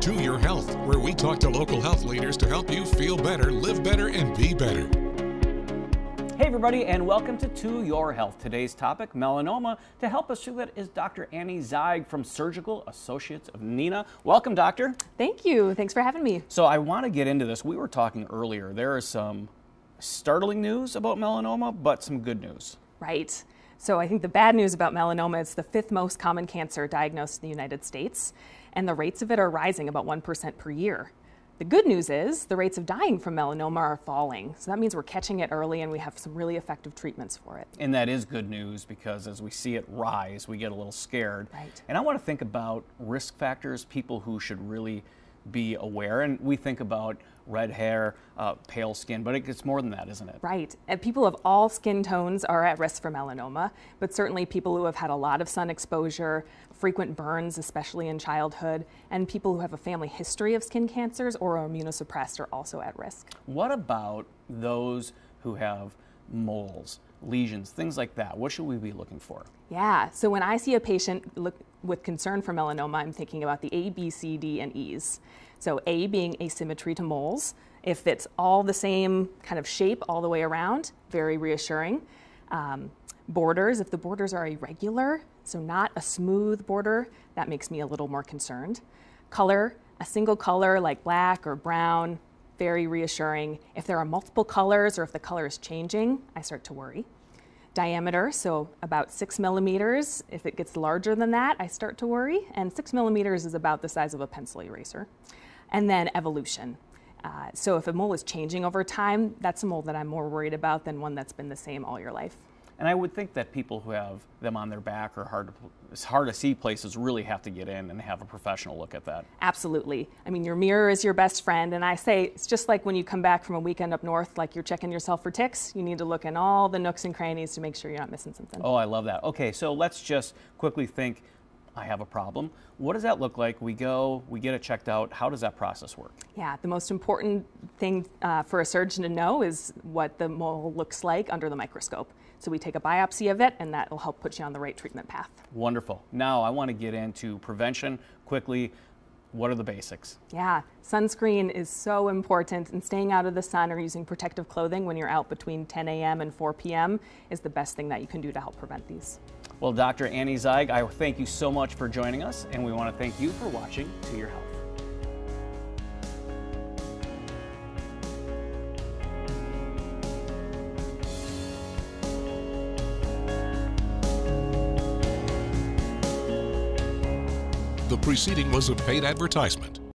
To Your Health, where we talk to local health leaders to help you feel better, live better, and be better. Hey, everybody, and welcome to To Your Health. Today's topic melanoma. To help us through that is Dr. Annie Zeig from Surgical Associates of Neenah. Welcome, Doctor. Thank you. Thanks for having me. So, I want to get into this. We were talking earlier. There is some startling news about melanoma, but some good news. Right. So I think the bad news about melanoma is the fifth most common cancer diagnosed in the United States, and the rates of it are rising about 1% per year. The good news is the rates of dying from melanoma are falling. So that means we're catching it early and we have some really effective treatments for it. And that is good news because as we see it rise, we get a little scared. Right. And I want to think about risk factors, people who should really be aware. And we think about red hair, uh, pale skin, but it gets more than that, isn't it? Right. And people of all skin tones are at risk for melanoma, but certainly people who have had a lot of sun exposure, frequent burns, especially in childhood, and people who have a family history of skin cancers or are immunosuppressed are also at risk. What about those who have moles, lesions, things like that? What should we be looking for? Yeah, so when I see a patient look with concern for melanoma, I'm thinking about the A, B, C, D, and E's. So A being asymmetry to moles. If it's all the same kind of shape all the way around, very reassuring. Um, borders, if the borders are irregular, so not a smooth border, that makes me a little more concerned. Color, a single color like black or brown, very reassuring. If there are multiple colors or if the color is changing, I start to worry. Diameter, so about six millimeters. If it gets larger than that, I start to worry. And six millimeters is about the size of a pencil eraser. And then evolution. Uh, so if a mole is changing over time, that's a mole that I'm more worried about than one that's been the same all your life. And I would think that people who have them on their back or hard to, it's hard to see places really have to get in and have a professional look at that. Absolutely. I mean, your mirror is your best friend. And I say it's just like when you come back from a weekend up north, like you're checking yourself for ticks. You need to look in all the nooks and crannies to make sure you're not missing something. Oh, I love that. Okay, so let's just quickly think I have a problem. What does that look like? We go, we get it checked out. How does that process work? Yeah, the most important thing uh, for a surgeon to know is what the mole looks like under the microscope. So we take a biopsy of it, and that will help put you on the right treatment path. Wonderful. Now I want to get into prevention quickly. What are the basics? Yeah, sunscreen is so important, and staying out of the sun or using protective clothing when you're out between 10 a.m. and 4 p.m. is the best thing that you can do to help prevent these. Well, Dr. Annie Zeig, I thank you so much for joining us, and we want to thank you for watching To Your Health. The preceding was a paid advertisement.